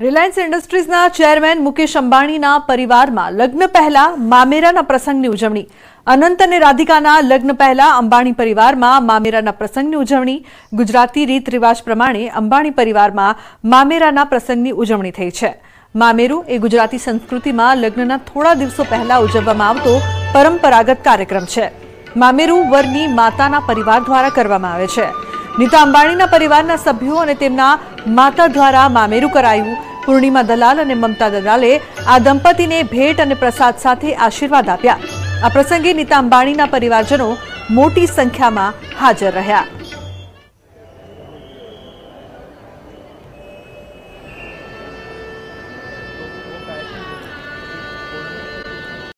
Reliance ઇન્ડસ્ટ્રીઝના chairman Mukesh અંબાણીના પરિવારમાં લગ્ન પહેલા મામેરાના પ્રસંગની ઉજવણી. અનંત અને રાધિકાના લગ્ન પહેલા અંબાણી પરિવારમાં મામેરાના પ્રસંગની ઉજવણી. ગુજરાતી રીત રિવાજ પ્રમાણે અંબાણી પરિવારમાં મામેરાના પ્રસંગની ઉજવણી થઈ છે. મામેરું એ ગુજરાતી સંસ્કૃતિમાં લગ્નના થોડા દિવસો પહેલા ઉજવવામાં આવતો પરંપરાગત કાર્યક્રમ છે. મામેરું વરની માતાના પરિવાર દ્વારા કરવામાં આવે છે. નીતા અંબાણીના પરિવારના સભ્યો અને તેમના માતા દ્વારા મામેરું કરાયું પૂર્ણિમા દલાલ અને મમતા દલાલે આ દંપતીને ભેટ અને પ્રસાદ સાથે આશીર્વાદ આપ્યા. આ પ્રસંગે નીતા અંબાણીના પરિવારજનો મોટી સંખ્યામાં હાજર રહ્યા.